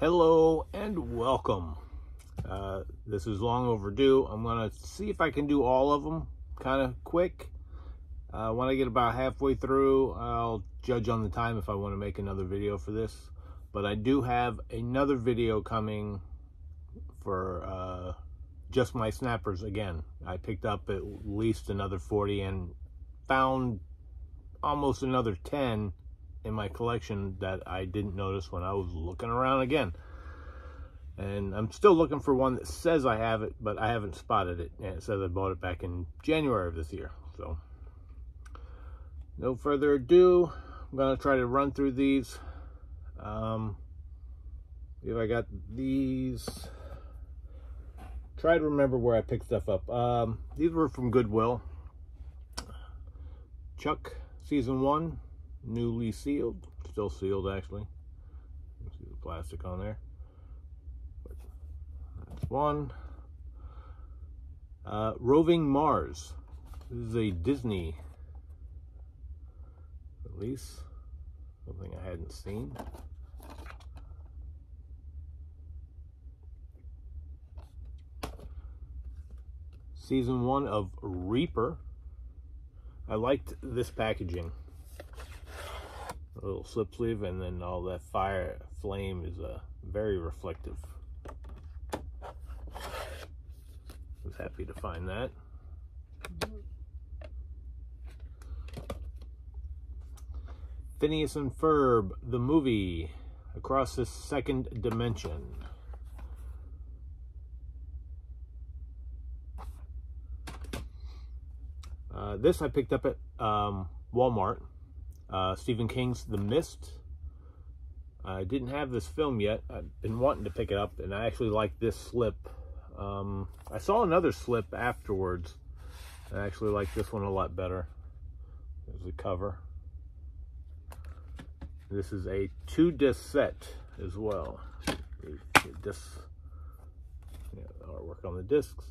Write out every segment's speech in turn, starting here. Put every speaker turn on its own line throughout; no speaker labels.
Hello and welcome. Uh, this is long overdue. I'm going to see if I can do all of them kind of quick. Uh, when I get about halfway through, I'll judge on the time if I want to make another video for this. But I do have another video coming for uh, just my snappers again. I picked up at least another 40 and found almost another 10 in my collection that I didn't notice when I was looking around again. And I'm still looking for one that says I have it, but I haven't spotted it. And it says I bought it back in January of this year. So, no further ado, I'm going to try to run through these. Um, if I got these, try to remember where I picked stuff up. Um, these were from Goodwill. Chuck, season one, newly sealed, still sealed actually. See the plastic on there. That's one. Uh, Roving Mars. This is a Disney release. Something I hadn't seen. Season one of Reaper. I liked this packaging a little slip sleeve and then all that fire flame is uh, very reflective. I was happy to find that. Phineas and Ferb the movie across the second dimension. Uh, this I picked up at um, Walmart uh, Stephen King's The Mist. I didn't have this film yet. I've been wanting to pick it up, and I actually like this slip. Um, I saw another slip afterwards. I actually like this one a lot better. There's the cover. This is a two-disc set as well. Disc, yeah, artwork on the discs.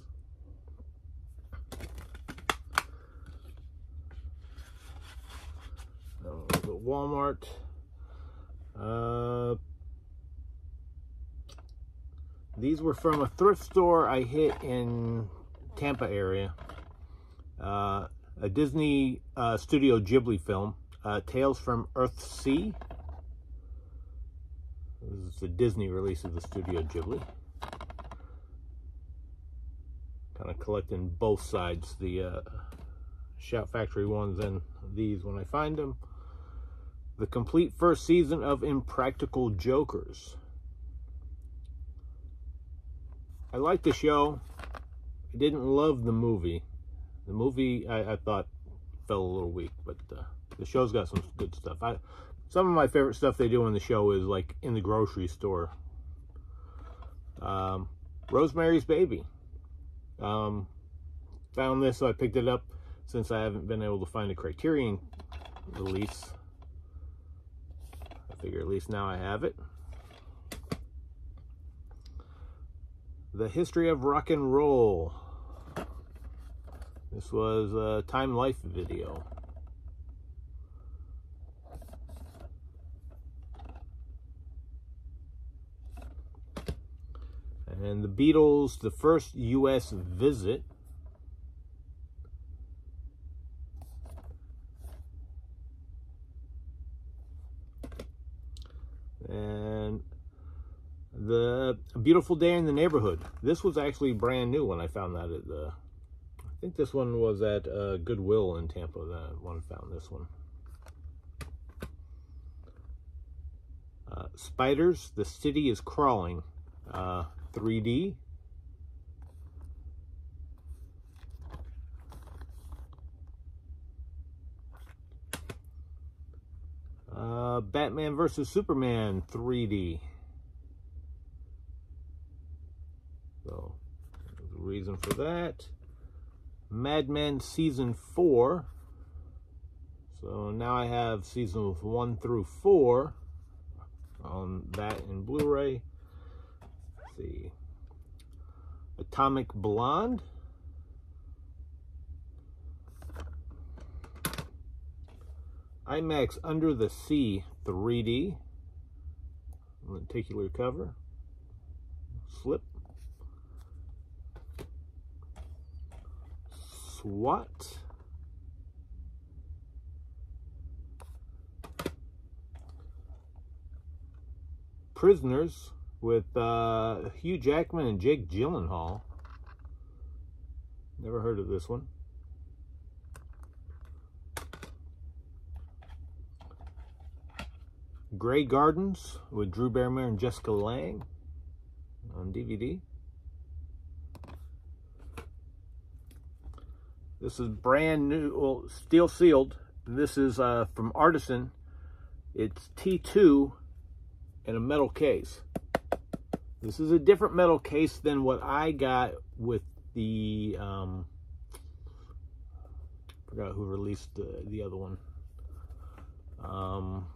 Walmart. Uh, these were from a thrift store I hit in Tampa area. Uh, a Disney uh, Studio Ghibli film, uh, Tales from Earthsea. This is a Disney release of the Studio Ghibli. Kind of collecting both sides, the uh, Shout Factory ones and these when I find them the complete first season of Impractical Jokers. I liked the show. I didn't love the movie. The movie I, I thought fell a little weak, but uh, the show's got some good stuff. I, some of my favorite stuff they do in the show is like in the grocery store. Um, Rosemary's Baby. Um, found this, so I picked it up since I haven't been able to find a Criterion release figure at least now I have it. The History of Rock and Roll. This was a Time Life video. And the Beatles, the first U.S. visit. and the beautiful day in the neighborhood. This was actually brand new when i found that at the i think this one was at uh, goodwill in tampa that one found this one. Uh, spiders the city is crawling. Uh, 3d Uh, Batman versus Superman 3D. So, reason for that. Mad Men Season 4. So now I have seasons 1 through 4 on that in Blu-ray. see. Atomic Blonde. IMAX Under the Sea 3D. lenticular cover, slip, SWAT, Prisoners with uh, Hugh Jackman and Jake Gyllenhaal. Never heard of this one. Grey Gardens with Drew Barrymore and Jessica Lange on DVD. This is brand new, well, steel sealed. This is uh, from Artisan. It's T2 in a metal case. This is a different metal case than what I got with the, um, forgot who released the, the other one. Um,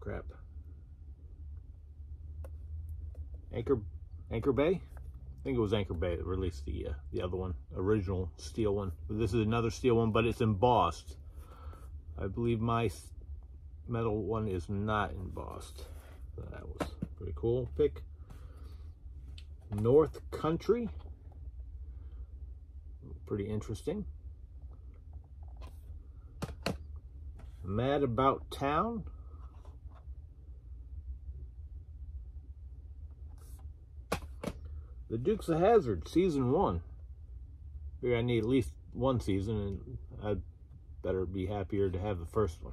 crap. Anchor, Anchor Bay? I think it was Anchor Bay that released the uh, the other one, original steel one. This is another steel one, but it's embossed. I believe my metal one is not embossed. That was pretty cool pick. North Country. Pretty interesting. Mad About Town. The Dukes of Hazzard season one. I need at least one season, and I'd better be happier to have the first one.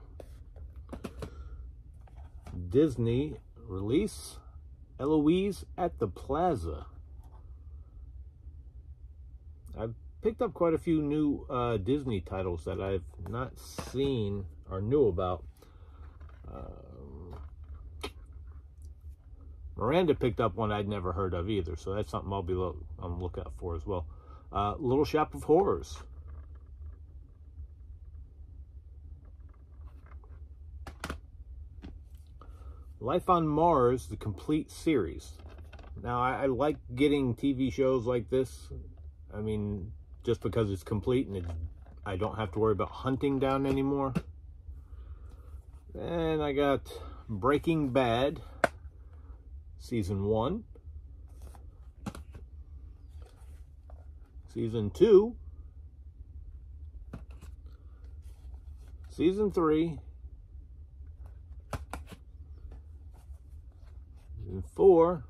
Disney release Eloise at the Plaza. I've picked up quite a few new uh, Disney titles that I've not seen or knew about. Um, Miranda picked up one I'd never heard of either, so that's something I'll be look, on the lookout for as well. Uh, Little Shop of Horrors. Life on Mars, the complete series. Now, I, I, like getting TV shows like this. I mean, just because it's complete and it's, I don't have to worry about hunting down anymore. And I got Breaking Bad, Season 1. Season 2. Season 3. Season 4.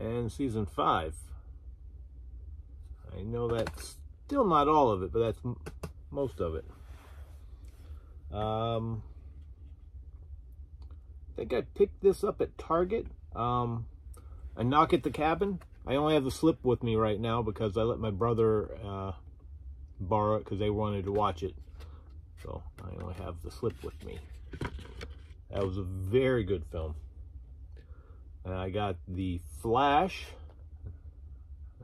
And Season 5. I know that's still not all of it, but that's most of it. Um, think I picked this up at Target. Um, a Knock at the Cabin. I only have the slip with me right now because I let my brother uh, borrow it because they wanted to watch it. So I only have the slip with me. That was a very good film. And I got the Flash.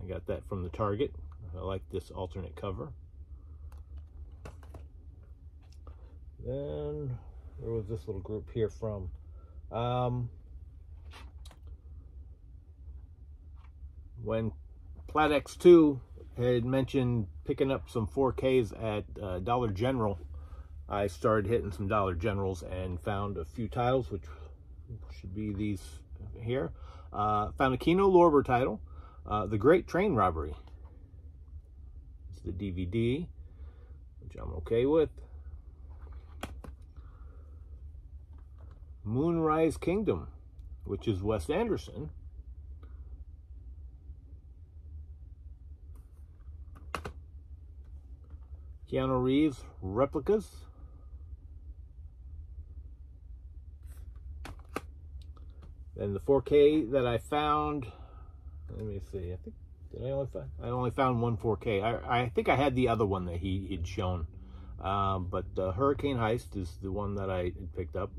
I got that from the Target. I like this alternate cover. Then, where was this little group here from? Um, when Platex 2 had mentioned picking up some 4Ks at uh, Dollar General, I started hitting some Dollar Generals and found a few titles, which should be these here. Uh, found a Kino Lorber title, uh, The Great Train Robbery. It's the DVD, which I'm okay with. Moonrise Kingdom, which is Wes Anderson. Keanu Reeves replicas. Then the 4K that I found, let me see, I think, did I only find, I only found one 4K. I, I think I had the other one that he had shown. Um, but uh, Hurricane Heist is the one that I picked up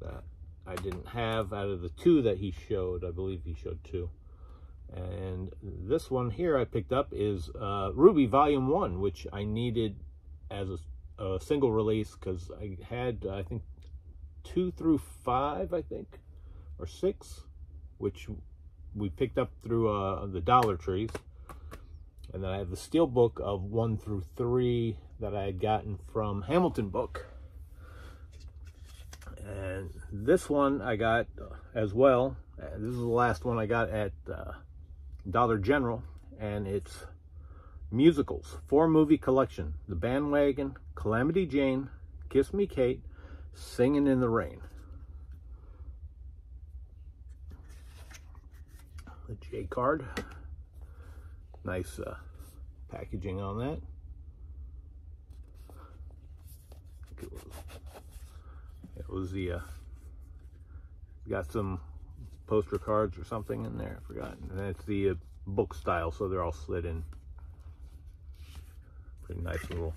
that I didn't have out of the two that he showed. I believe he showed two. And this one here I picked up is uh, RWBY Volume 1, which I needed as a, a single release because I had, I think, two through five, I think, or six, which we picked up through uh, the Dollar Trees. And then I have the steel book of one through three that I had gotten from Hamilton Book. And this one I got as well. This is the last one I got at uh, Dollar General, and it's musicals, four movie collection, The Bandwagon, Calamity Jane, Kiss Me Kate, Singing in the Rain. The J card. Nice uh, packaging on that. It was, the, uh, got some poster cards or something in there, I forgot. And it's the uh, book style, so they're all slid in. Pretty nice little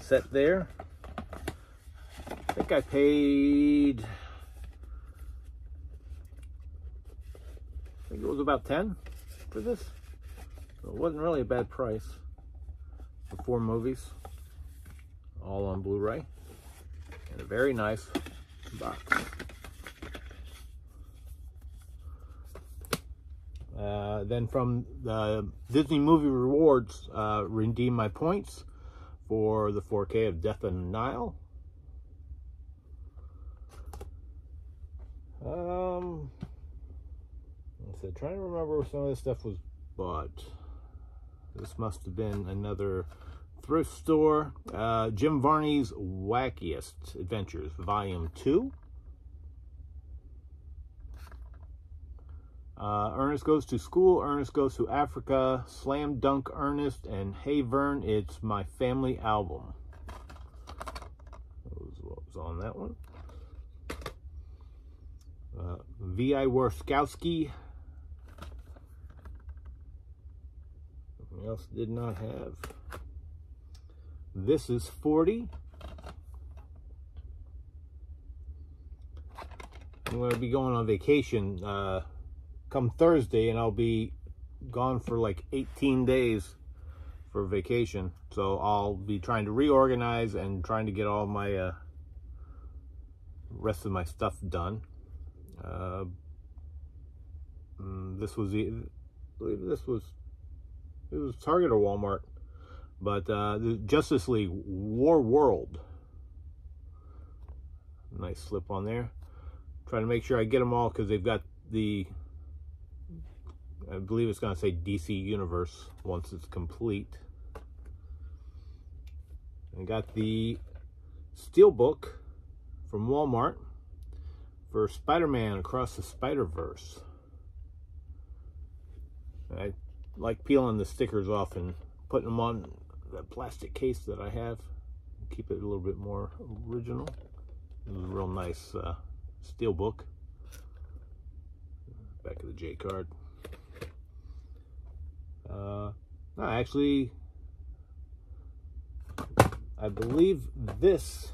set there. I think I paid, I think it was about 10 for this. So it wasn't really a bad price for four movies, all on Blu-ray. And a very nice box. Uh, then from the Disney Movie Rewards, uh, redeem my points for the 4K of Death and Nile. Um, I said, trying to remember where some of this stuff was bought. This must have been another thrift store. Uh, Jim Varney's Wackiest Adventures, Volume 2. Uh, Ernest Goes to School, Ernest Goes to Africa, Slam Dunk Ernest, and Hey Vern, It's My Family Album. That was what was on that one. Uh, V.I. Warshawski. Something else did not have. This is 40. I'm going to be going on vacation uh, come Thursday and I'll be gone for like 18 days for vacation. So I'll be trying to reorganize and trying to get all my uh, rest of my stuff done. Uh, mm, this was the, I believe this was, it was Target or Walmart, but uh, the Justice League War World. Nice slip on there. Trying to make sure I get them all because they've got the I believe it's going to say DC Universe once it's complete. I got the Steelbook from Walmart for Spider-Man Across the Spider-Verse. I like peeling the stickers off and putting them on the plastic case that I have. Keep it a little bit more original. A real nice uh, Steelbook. Back of the J card. Uh, no, actually, I believe this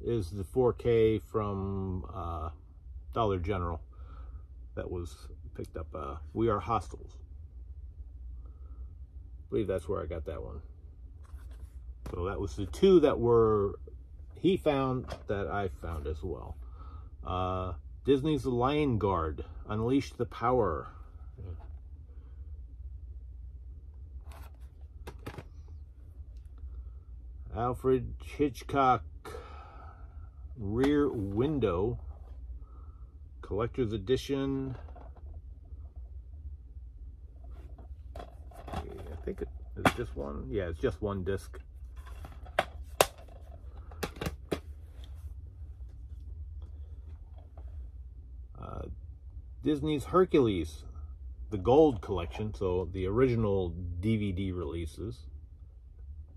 is the 4K from uh, Dollar General that was picked up. Uh, we Are Hostiles. I believe that's where I got that one. So that was the two that were he found that I found as well. Uh, Disney's Lion Guard, Unleash the Power. Alfred Hitchcock Rear Window Collector's Edition. I think it's just one. Yeah, it's just one disc. Uh, Disney's Hercules, the gold collection, so the original DVD releases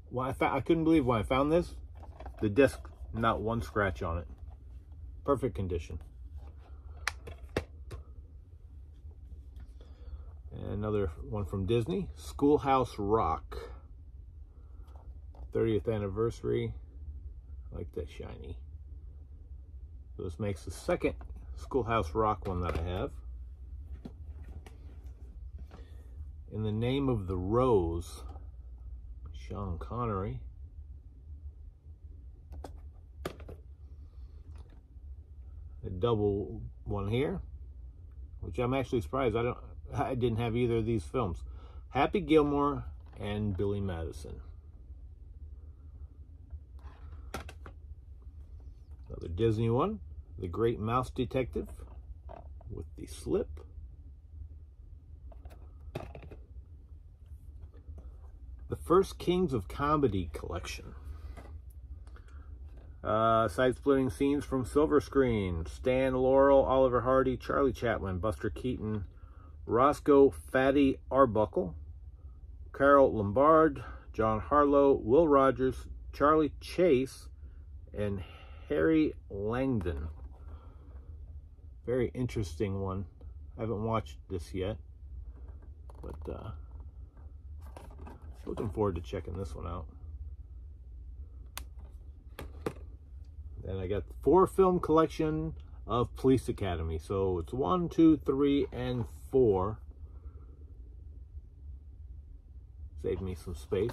when I, I couldn't believe when I found this, the disc, not one scratch on it. Perfect condition. And another one from Disney, Schoolhouse Rock. 30th anniversary. I like that shiny. This makes the second Schoolhouse Rock one that I have. In the Name of the Rose, Sean Connery. A double one here, which I'm actually surprised I don't I didn't have either of these films. Happy Gilmore and Billy Madison. Another Disney one. The Great Mouse Detective with the slip. The First Kings of Comedy collection. Uh, side-splitting scenes from Silver Screen. Stan Laurel, Oliver Hardy, Charlie Chaplin, Buster Keaton, Roscoe Fatty Arbuckle, Carole Lombard, Jean Harlow, Will Rogers, Charlie Chase, and Harry Langdon. Very interesting one. I haven't watched this yet, but uh, looking forward to checking this one out. Then I got four film collection of Police Academy. So it's one, two, three, and four. Save me some space.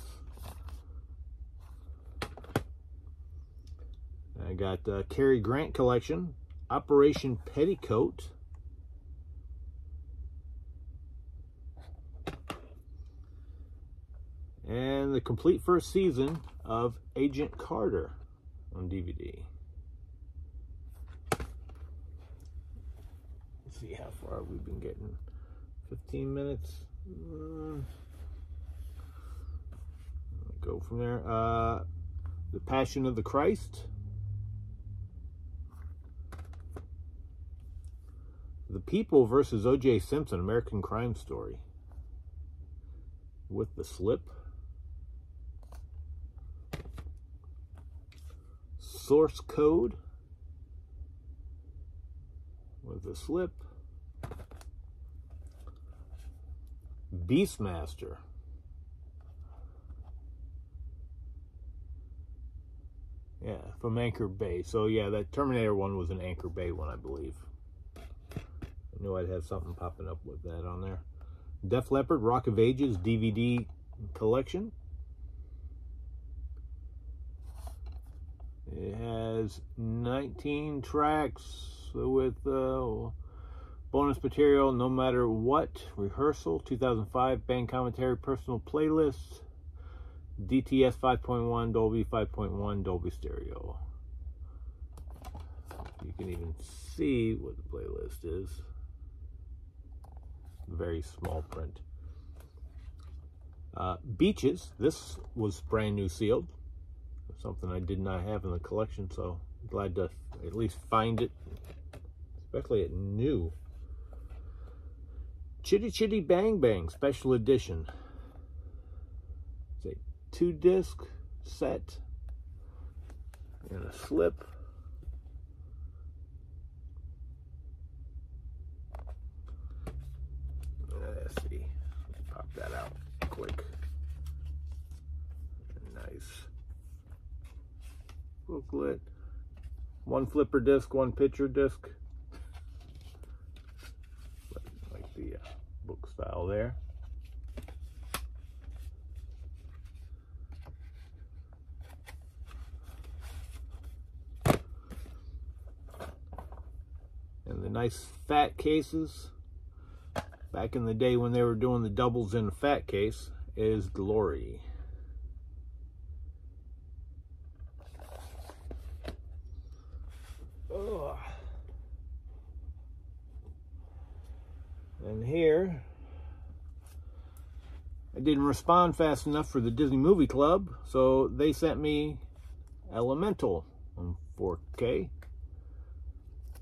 I got uh, Cary Grant collection, Operation Petticoat. And the complete first season of Agent Carter on DVD. Let's see how far we've been getting. 15 minutes. Mm. Go from there. Uh, the Passion of the Christ. The People versus O.J. Simpson, American Crime Story. With the slip. Source code. With the slip. Beastmaster. Yeah, from Anchor Bay. So yeah, that Terminator one was an Anchor Bay one, I believe knew I'd have something popping up with that on there. Def Leppard Rock of Ages DVD collection. It has 19 tracks with uh, bonus material, no matter what. Rehearsal, 2005, band commentary, personal playlist, DTS 5.1, Dolby 5.1, Dolby Stereo. You can even see what the playlist is very small print. Uh, beaches, this was brand new sealed. Something I did not have in the collection, so glad to at least find it, especially at new. Chitty Chitty Bang Bang Special Edition. It's a two disc set and a slip. That out quick. Nice. Booklet. One flipper disc, one picture disc. Like the uh, book style there. And the nice fat cases back in the day when they were doing the doubles in a fat case is Glory. Ugh. And here, I didn't respond fast enough for the Disney Movie Club, so they sent me Elemental on 4K,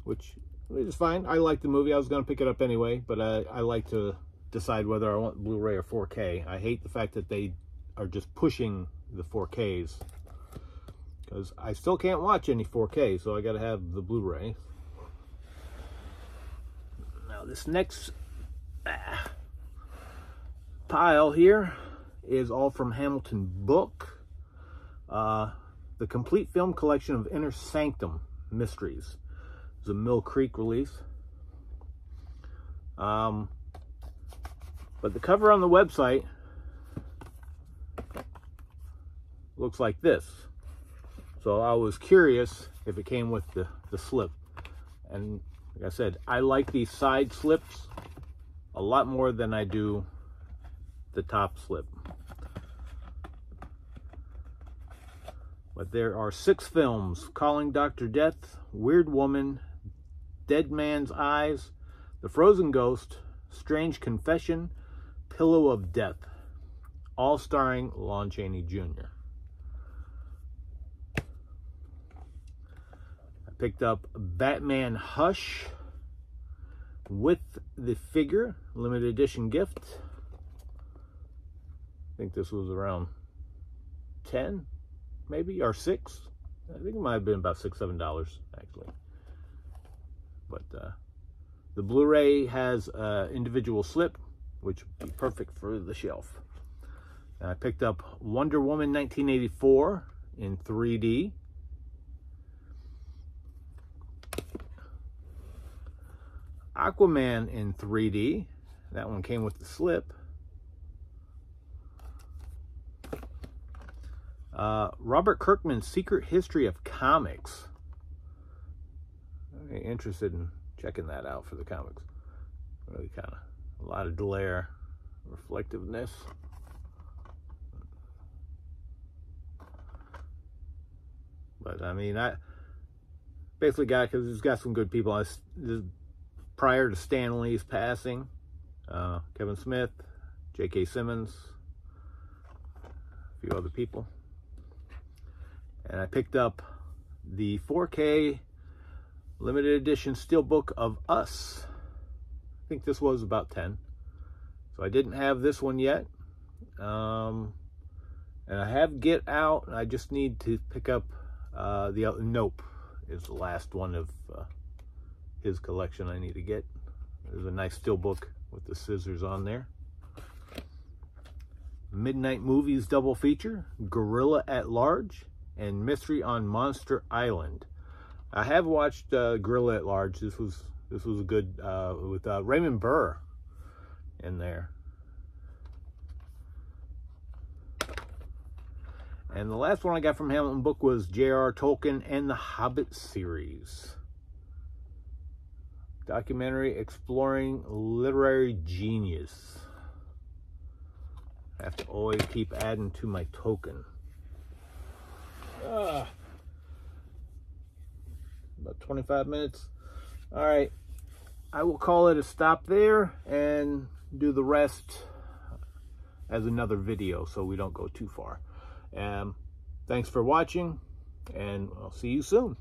which which is fine. I like the movie. I was going to pick it up anyway, but I, I like to decide whether I want Blu-ray or 4K. I hate the fact that they are just pushing the 4Ks because I still can't watch any 4K, so I got to have the Blu-ray. Now this next ah, pile here is all from Hamilton Book. Uh, the complete film collection of Inner Sanctum Mysteries. It's a Mill Creek release. Um, but the cover on the website looks like this. So I was curious if it came with the, the slip. And like I said, I like these side slips a lot more than I do the top slip. But there are six films, Calling Dr. Death, Weird Woman, Dead Man's Eyes, The Frozen Ghost, Strange Confession, Pillow of Death, all starring Lon Chaney Jr. I picked up Batman Hush with the figure, limited edition gift. I think this was around 10 maybe or 6 I think it might have been about six seven dollars actually but uh, the Blu-ray has uh, individual slip which would be perfect for the shelf. And I picked up Wonder Woman 1984 in 3D Aquaman in 3D that one came with the slip. Uh, Robert Kirkman's Secret History of Comics. Interested in checking that out for the comics. Really kind of a lot of glare, reflectiveness. But I mean, I basically got because it's got some good people. I, this, prior to Stan Lee's passing, uh, Kevin Smith, J.K. Simmons, a few other people and I picked up the 4K limited edition steelbook of Us. I think this was about 10. So I didn't have this one yet. Um, and I have Get Out. I just need to pick up uh, the Nope is the last one of uh, his collection I need to get. There's a nice steelbook with the scissors on there. Midnight Movies double feature, Gorilla at Large, and Mystery on Monster Island. I have watched uh, Gorilla at Large. This was this was a good uh, with uh, Raymond Burr in there. And the last one I got from Hamilton book was J.R. Tolkien and the Hobbit series. Documentary exploring literary genius. I have to always keep adding to my Tolkien. Uh, about 25 minutes. All right. I will call it a stop there and do the rest as another video so we don't go too far. Um, thanks for watching and I'll see you soon.